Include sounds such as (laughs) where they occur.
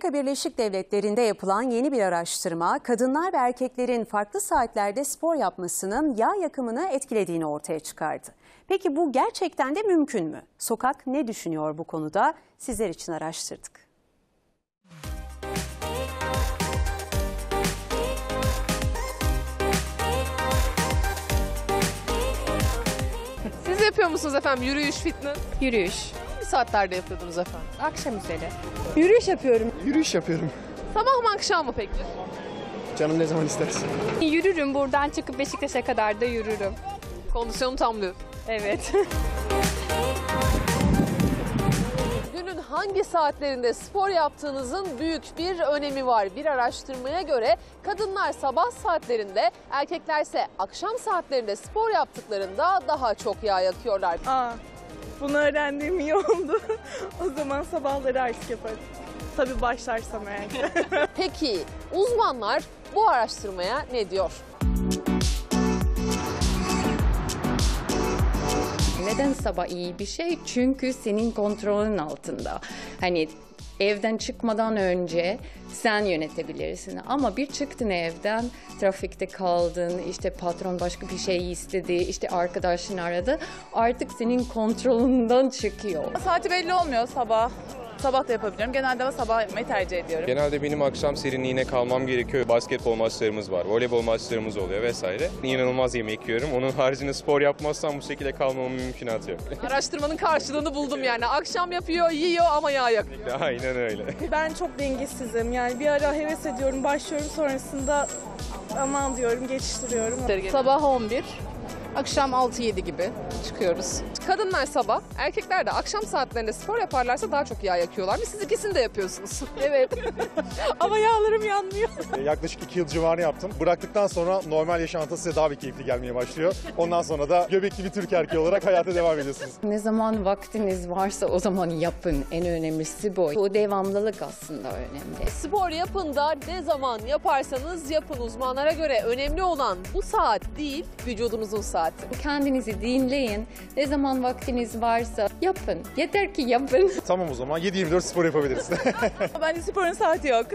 Amerika Birleşik Devletleri'nde yapılan yeni bir araştırma, kadınlar ve erkeklerin farklı saatlerde spor yapmasının yağ yakımını etkilediğini ortaya çıkardı. Peki bu gerçekten de mümkün mü? Sokak ne düşünüyor bu konuda? Sizler için araştırdık. Siz yapıyor musunuz efendim yürüyüş, fitness? Yürüyüş. Saatlerde yapıyordunuz efendim? Akşam üzeri. Yürüyüş yapıyorum. Yürüyüş yapıyorum. Sabah mı akşam mı peki? Canım ne zaman isterse. Yürürüm buradan çıkıp Beşiktaş'a kadar da yürürüm. Kondisyonum tam diyor. Evet. (laughs) Günün hangi saatlerinde spor yaptığınızın büyük bir önemi var. Bir araştırmaya göre kadınlar sabah saatlerinde, erkeklerse akşam saatlerinde spor yaptıklarında daha çok yağ yakıyorlar. Aa, bunu öğrendiğim iyi oldu. (laughs) o zaman sabahları artık yaparım. Tabii başlarsam eğer. (laughs) Peki uzmanlar bu araştırmaya ne diyor? Neden sabah iyi bir şey? Çünkü senin kontrolün altında. Hani evden çıkmadan önce sen yönetebilirsin. Ama bir çıktın evden, trafikte kaldın, işte patron başka bir şey istedi, işte arkadaşın aradı. Artık senin kontrolünden çıkıyor. Saati belli olmuyor sabah. Sabah da yapabiliyorum. Genelde ama sabah yapmayı tercih ediyorum. Genelde benim akşam serinliğine kalmam gerekiyor. Basketbol maçlarımız var, voleybol maçlarımız oluyor vesaire. İnanılmaz yemek yiyorum. Onun haricinde spor yapmazsam bu şekilde kalmamın mümkünatı yok. (laughs) Araştırmanın karşılığını buldum yani. Akşam yapıyor, yiyor ama yağ yakıyor. Aynen öyle. (laughs) Ben çok dengesizim. Yani bir ara heves ediyorum, başlıyorum. Sonrasında aman diyorum, geçiştiriyorum. Sabah 11, akşam 6-7 gibi çıkıyoruz. Kadınlar sabah, erkekler de akşam saatlerinde spor yaparlarsa daha çok yağ yakıyorlar mı? Siz ikisini de yapıyorsunuz. (laughs) Evet. (laughs) ama yağlarım yanmıyor. E, Yaklaşık iki yıl civarı yaptım. Bıraktıktan sonra normal yaşantı size daha bir keyifli gelmeye başlıyor. Ondan sonra da göbekli bir Türk erkeği olarak hayata devam ediyorsunuz. Ne zaman vaktiniz varsa o zaman yapın. En önemlisi bu. Bu devamlılık aslında önemli. Spor yapın da ne zaman yaparsanız yapın uzmanlara göre önemli olan bu saat değil vücudunuzun saati. Kendinizi dinleyin. Ne zaman vaktiniz varsa yapın. Yeter ki yapın. Tamam o zaman 7-24 spor yapabiliriz. (laughs) Bence sporun saati yok.